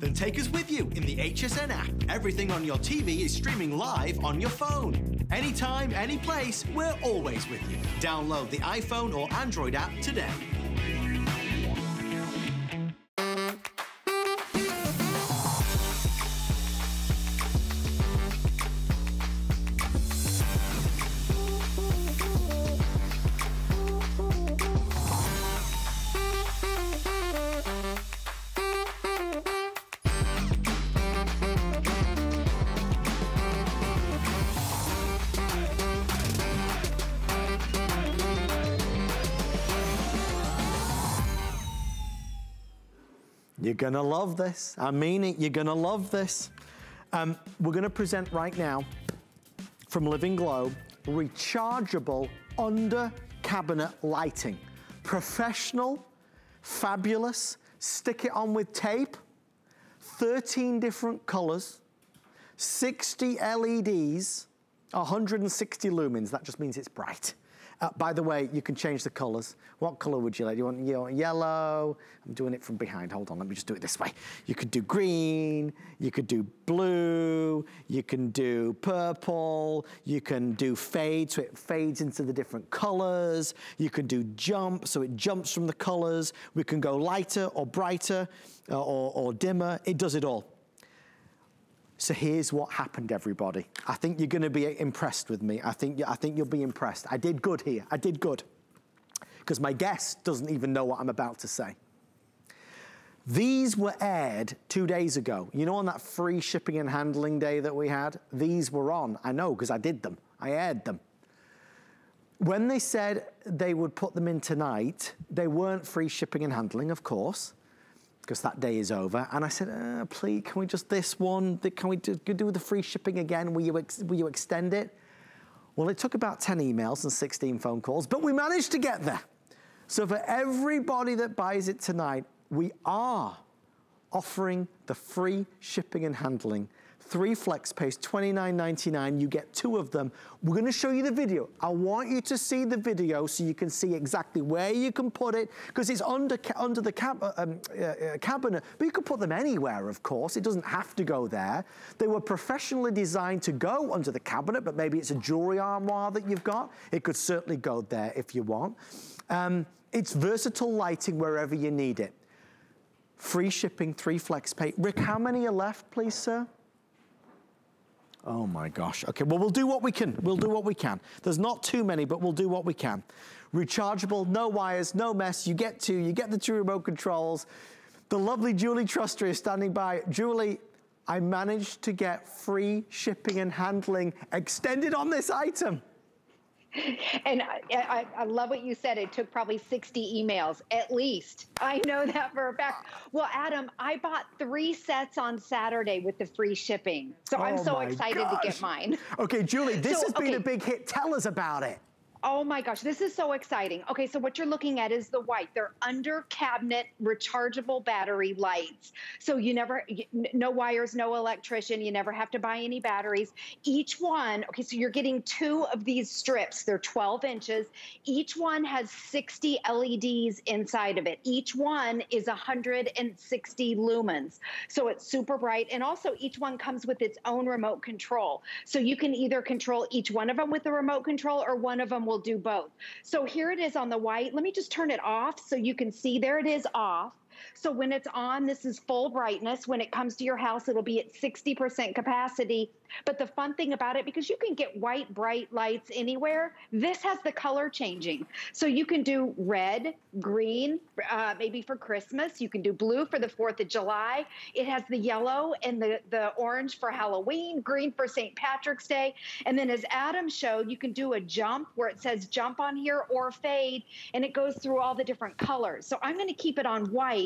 Then take us with you in the HSN app. Everything on your TV is streaming live on your phone. Anytime, any place, we're always with you. Download the iPhone or Android app today. You're gonna love this. I mean it, you're gonna love this. Um, we're gonna present right now from Living Glow, rechargeable under cabinet lighting. Professional, fabulous, stick it on with tape, 13 different colors, 60 LEDs, 160 lumens, that just means it's bright. Uh, by the way, you can change the colors. What color would you like? You want, yellow? I'm doing it from behind. Hold on, let me just do it this way. You could do green, you could do blue, you can do purple, you can do fade, so it fades into the different colors. You can do jump, so it jumps from the colors. We can go lighter or brighter uh, or, or dimmer. It does it all. So here's what happened, everybody. I think you're gonna be impressed with me. I think, I think you'll be impressed. I did good here, I did good. Because my guest doesn't even know what I'm about to say. These were aired two days ago. You know on that free shipping and handling day that we had? These were on, I know, because I did them. I aired them. When they said they would put them in tonight, they weren't free shipping and handling, of course because that day is over. And I said, uh, please, can we just this one? Can we do, do the free shipping again? Will you, will you extend it? Well, it took about 10 emails and 16 phone calls, but we managed to get there. So for everybody that buys it tonight, we are offering the free shipping and handling three flex pays, $29.99. You get two of them. We're gonna show you the video. I want you to see the video so you can see exactly where you can put it, because it's under, under the uh, um, uh, uh, cabinet, but you could put them anywhere, of course. It doesn't have to go there. They were professionally designed to go under the cabinet, but maybe it's a jewelry armoire that you've got. It could certainly go there if you want. Um, it's versatile lighting wherever you need it. Free shipping, three flex pay. Rick, how many are left, please, sir? Oh my gosh. Okay, well, we'll do what we can. We'll do what we can. There's not too many, but we'll do what we can. Rechargeable, no wires, no mess. You get two, you get the two remote controls. The lovely Julie Truster is standing by. Julie, I managed to get free shipping and handling extended on this item. And I, I, I, love what you said. It took probably 60 emails at least. I know that for a fact. Well, Adam, I bought three sets on Saturday with the free shipping. So oh I'm so excited gosh. to get mine. Okay, Julie, this so, has been okay. a big hit. Tell us about it. Oh my gosh, this is so exciting. Okay, so what you're looking at is the white. They're under cabinet rechargeable battery lights. So you never, no wires, no electrician. You never have to buy any batteries. Each one, okay, so you're getting two of these strips. They're 12 inches. Each one has 60 LEDs inside of it. Each one is 160 lumens. So it's super bright. And also each one comes with its own remote control. So you can either control each one of them with the remote control or one of them will do both. So here it is on the white. Let me just turn it off so you can see. There it is off. So when it's on, this is full brightness. When it comes to your house, it'll be at 60% capacity. But the fun thing about it, because you can get white, bright lights anywhere, this has the color changing. So you can do red, green, uh, maybe for Christmas. You can do blue for the 4th of July. It has the yellow and the, the orange for Halloween, green for St. Patrick's Day. And then as Adam showed, you can do a jump where it says jump on here or fade, and it goes through all the different colors. So I'm going to keep it on white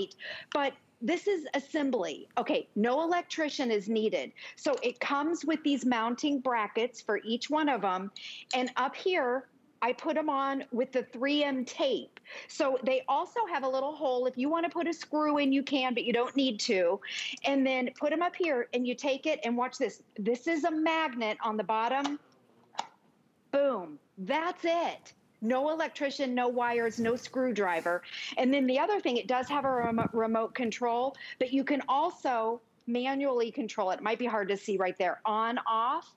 but this is assembly. Okay, no electrician is needed. So it comes with these mounting brackets for each one of them. And up here, I put them on with the 3M tape. So they also have a little hole. If you want to put a screw in, you can, but you don't need to. And then put them up here and you take it and watch this. This is a magnet on the bottom. Boom. That's it. No electrician, no wires, no screwdriver. And then the other thing, it does have a rem remote control, but you can also manually control it. It might be hard to see right there, on, off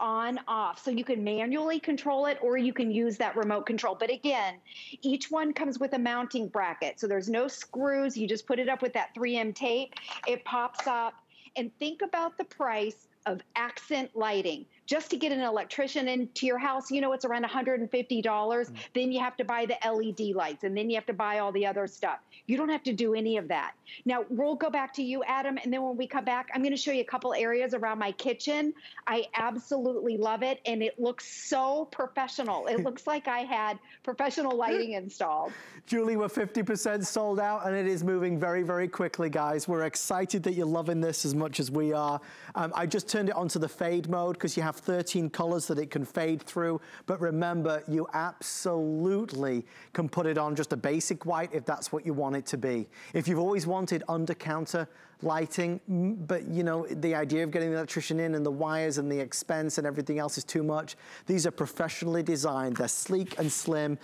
on off. So you can manually control it or you can use that remote control. But again, each one comes with a mounting bracket. So there's no screws. You just put it up with that 3M tape. It pops up. And think about the price of accent lighting just to get an electrician into your house, you know, it's around $150. Mm. Then you have to buy the LED lights and then you have to buy all the other stuff. You don't have to do any of that. Now, we'll go back to you, Adam. And then when we come back, I'm going to show you a couple areas around my kitchen. I absolutely love it. And it looks so professional. It looks like I had professional lighting installed. Julie, we're 50% sold out and it is moving very, very quickly, guys. We're excited that you're loving this as much as we are. Um, I just turned it onto the fade mode because you have 13 colors that it can fade through. But remember, you absolutely can put it on just a basic white if that's what you want it to be. If you've always wanted under counter lighting, but you know, the idea of getting the electrician in and the wires and the expense and everything else is too much. These are professionally designed. They're sleek and slim.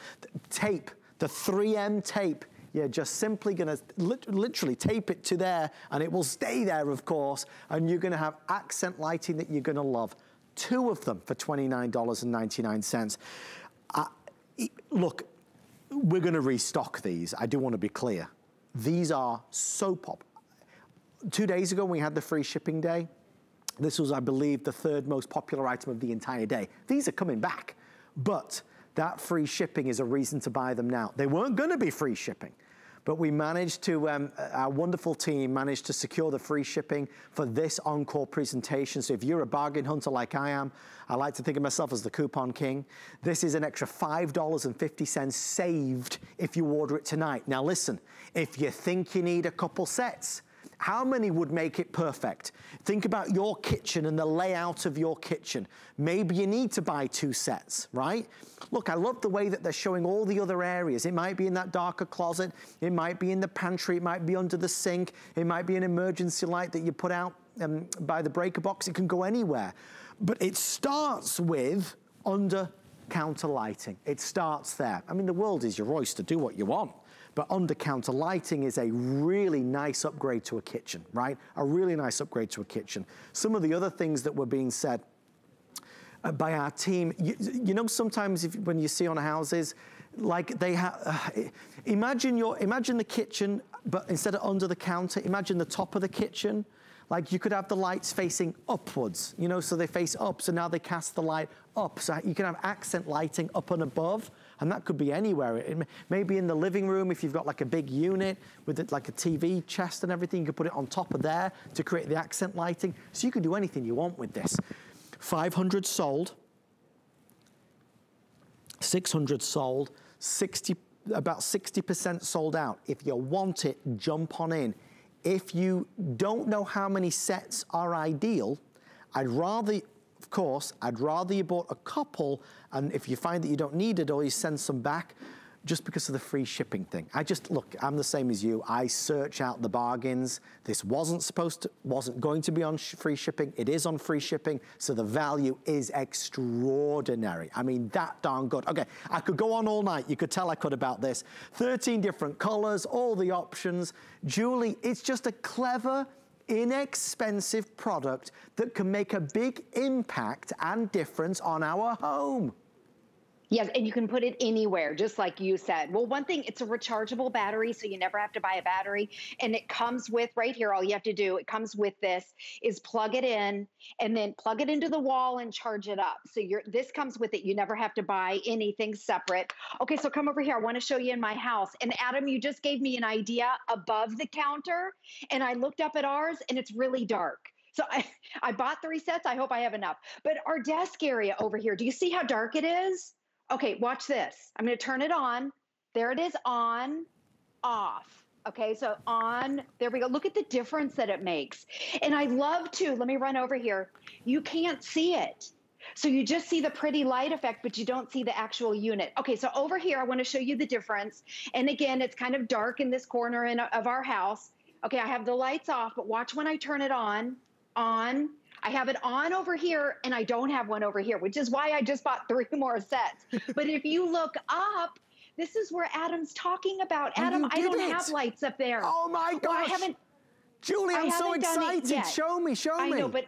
Tape, the 3M tape you're just simply gonna literally tape it to there and it will stay there, of course, and you're gonna have accent lighting that you're gonna love two of them for $29.99. Uh, look, we're gonna restock these. I do wanna be clear. These are so pop. Two days ago, we had the free shipping day. This was, I believe, the third most popular item of the entire day. These are coming back, but that free shipping is a reason to buy them now. They weren't gonna be free shipping. But we managed to, um, our wonderful team managed to secure the free shipping for this Encore presentation. So if you're a bargain hunter like I am, I like to think of myself as the coupon king. This is an extra $5.50 saved if you order it tonight. Now listen, if you think you need a couple sets, how many would make it perfect? Think about your kitchen and the layout of your kitchen. Maybe you need to buy two sets, right? Look, I love the way that they're showing all the other areas. It might be in that darker closet. It might be in the pantry. It might be under the sink. It might be an emergency light that you put out um, by the breaker box. It can go anywhere. But it starts with under counter lighting. It starts there. I mean, the world is your oyster. Do what you want. But under counter lighting is a really nice upgrade to a kitchen, right? A really nice upgrade to a kitchen. Some of the other things that were being said uh, by our team, you, you know, sometimes if, when you see on houses, like they have, uh, imagine your, imagine the kitchen, but instead of under the counter, imagine the top of the kitchen. Like you could have the lights facing upwards, you know, so they face up, so now they cast the light up. So you can have accent lighting up and above and that could be anywhere. It in the living room if you've got like a big unit with it, like a TV chest and everything, you could put it on top of there to create the accent lighting. So you can do anything you want with this. 500 sold, 600 sold, 60, about 60% sold out. If you want it, jump on in. If you don't know how many sets are ideal, I'd rather of course, I'd rather you bought a couple and if you find that you don't need it or you send some back, just because of the free shipping thing. I just, look, I'm the same as you. I search out the bargains. This wasn't supposed to, wasn't going to be on sh free shipping. It is on free shipping, so the value is extraordinary. I mean, that darn good. Okay, I could go on all night. You could tell I could about this. 13 different colors, all the options. Julie, it's just a clever, inexpensive product that can make a big impact and difference on our home. Yes, and you can put it anywhere, just like you said. Well, one thing, it's a rechargeable battery, so you never have to buy a battery. And it comes with, right here, all you have to do, it comes with this, is plug it in and then plug it into the wall and charge it up. So you're, this comes with it. You never have to buy anything separate. Okay, so come over here. I want to show you in my house. And Adam, you just gave me an idea above the counter. And I looked up at ours and it's really dark. So I, I bought three sets. I hope I have enough. But our desk area over here, do you see how dark it is? Okay, watch this. I'm going to turn it on. There it is on, off. Okay, so on, there we go. Look at the difference that it makes. And I love to, let me run over here. You can't see it. So you just see the pretty light effect, but you don't see the actual unit. Okay, so over here, I want to show you the difference. And again, it's kind of dark in this corner in, of our house. Okay, I have the lights off, but watch when I turn it on. On. I have it on over here and I don't have one over here, which is why I just bought three more sets. but if you look up, this is where Adam's talking about. Adam, I don't it. have lights up there. Oh my gosh. Well, I haven't. Julie, I'm so excited. Show me, show me. I know, but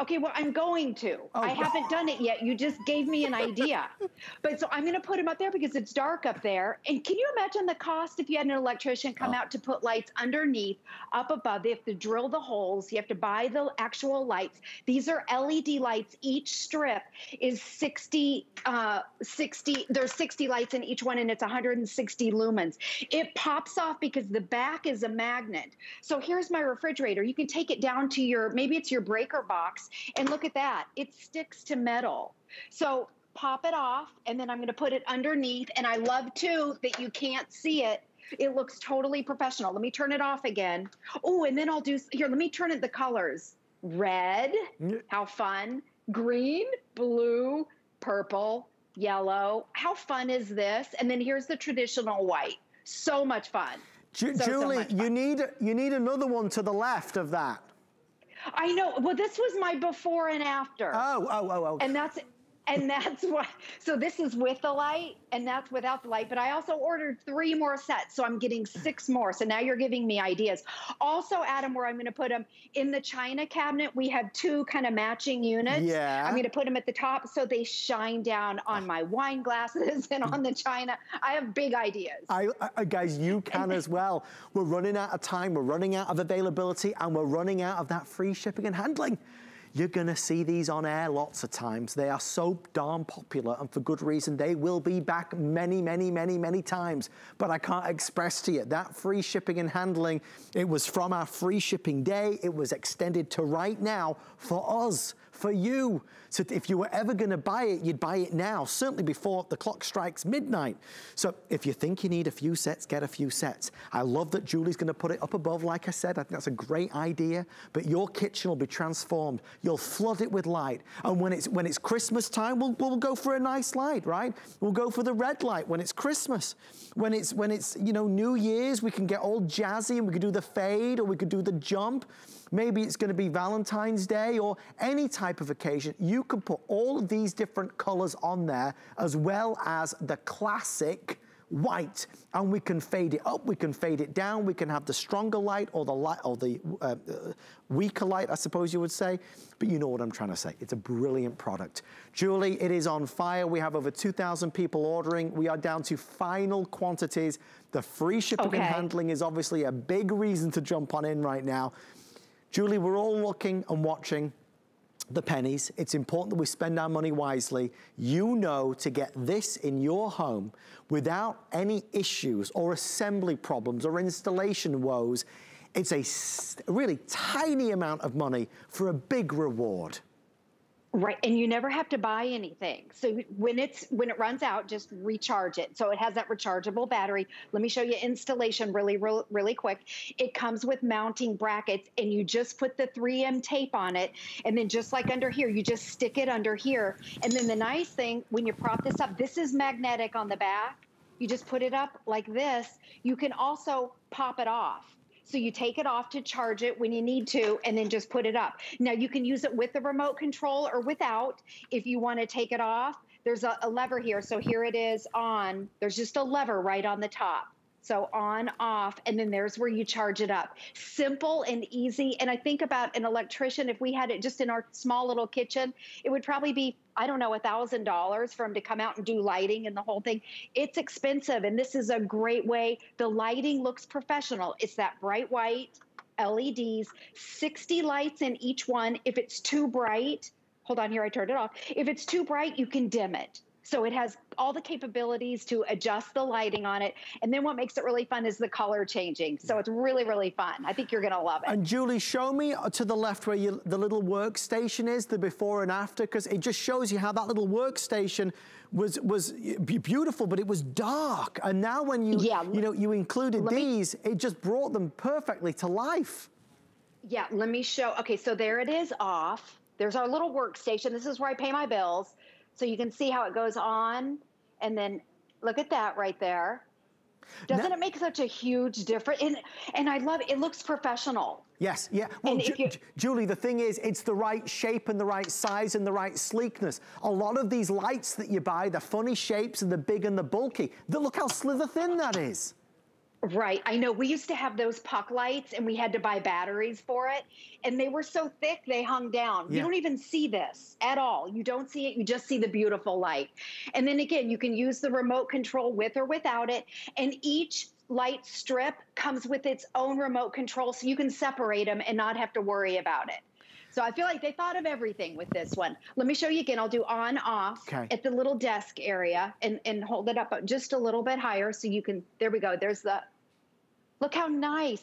Okay, well, I'm going to. Oh, I haven't done it yet. You just gave me an idea. but so I'm going to put them up there because it's dark up there. And can you imagine the cost if you had an electrician come oh. out to put lights underneath, up above? They have to drill the holes. You have to buy the actual lights. These are LED lights. Each strip is 60, uh, 60. There's 60 lights in each one, and it's 160 lumens. It pops off because the back is a magnet. So here's my refrigerator. You can take it down to your, maybe it's your breaker box and look at that, it sticks to metal. So pop it off, and then I'm gonna put it underneath. And I love too that you can't see it. It looks totally professional. Let me turn it off again. Oh, and then I'll do, here, let me turn it the colors. Red, mm. how fun. Green, blue, purple, yellow. How fun is this? And then here's the traditional white. So much fun. Ju so, Julie, so fun. you need you need another one to the left of that. I know. Well, this was my before and after. Oh, oh, oh, oh. And that's and that's why so this is with the light and that's without the light but i also ordered three more sets so i'm getting mm. six more. So now you're giving me ideas. Also adam where i'm going to put them in the china cabinet we have two kind of matching units. Yeah. I'm going to put them at the top so they shine down on ah. my wine glasses and on the china. I have big ideas. I, I guys you can as well. We're running out of time. We're running out of availability and we're running out of that free shipping and handling you're gonna see these on air lots of times. They are so darn popular and for good reason. They will be back many, many, many, many times. But I can't express to you that free shipping and handling, it was from our free shipping day. It was extended to right now for us for you. So if you were ever gonna buy it, you'd buy it now, certainly before the clock strikes midnight. So if you think you need a few sets, get a few sets. I love that Julie's gonna put it up above, like I said, I think that's a great idea, but your kitchen will be transformed. You'll flood it with light. And when it's, when it's Christmas time, we'll, we'll go for a nice light, right? We'll go for the red light when it's Christmas. When it's, when it's, you know, New Year's, we can get all jazzy and we could do the fade or we could do the jump. Maybe it's gonna be Valentine's Day or any type of occasion. You can put all of these different colors on there as well as the classic white and we can fade it up, we can fade it down, we can have the stronger light or the light or the uh, uh, weaker light, I suppose you would say. But you know what I'm trying to say. It's a brilliant product. Julie, it is on fire. We have over 2,000 people ordering. We are down to final quantities. The free shipping okay. and handling is obviously a big reason to jump on in right now. Julie, we're all looking and watching the pennies. It's important that we spend our money wisely. You know to get this in your home without any issues or assembly problems or installation woes, it's a really tiny amount of money for a big reward. Right, and you never have to buy anything. So when it's when it runs out, just recharge it. So it has that rechargeable battery. Let me show you installation really, really, really quick. It comes with mounting brackets, and you just put the 3M tape on it, and then just like under here, you just stick it under here. And then the nice thing, when you prop this up, this is magnetic on the back. You just put it up like this. You can also pop it off. So you take it off to charge it when you need to and then just put it up. Now you can use it with the remote control or without if you want to take it off. There's a, a lever here. So here it is on. There's just a lever right on the top. So on, off, and then there's where you charge it up. Simple and easy. And I think about an electrician, if we had it just in our small little kitchen, it would probably be, I don't know, a thousand dollars for him to come out and do lighting and the whole thing. It's expensive. And this is a great way. The lighting looks professional. It's that bright white LEDs, 60 lights in each one. If it's too bright, hold on here, I turned it off. If it's too bright, you can dim it. So it has all the capabilities to adjust the lighting on it. And then what makes it really fun is the color changing. So it's really, really fun. I think you're going to love it. And Julie, show me to the left where you, the little workstation is, the before and after, because it just shows you how that little workstation was was beautiful, but it was dark. And now when you, yeah, you know, you included these, it just brought them perfectly to life. Yeah, let me show. Okay, so there it is off. There's our little workstation. This is where I pay my bills. So you can see how it goes on and then look at that right there. Doesn't now, it make such a huge difference? And, and I love it. It looks professional. Yes, yeah. Well, Ju Julie, the thing is, it's the right shape and the right size and the right sleekness. A lot of these lights that you buy, the funny shapes and the big and the bulky, look how slither thin that is. Right. I know we used to have those puck lights and we had to buy batteries for it. And they were so thick, they hung down. Yeah. You don't even see this at all. You don't see it. You just see the beautiful light. And then again, you can use the remote control with or without it. And each light strip comes with its own remote control so you can separate them and not have to worry about it. So I feel like they thought of everything with this one. Let me show you again. I'll do on off okay. at the little desk area and, and hold it up just a little bit higher so you can, there we go. There's the Look how nice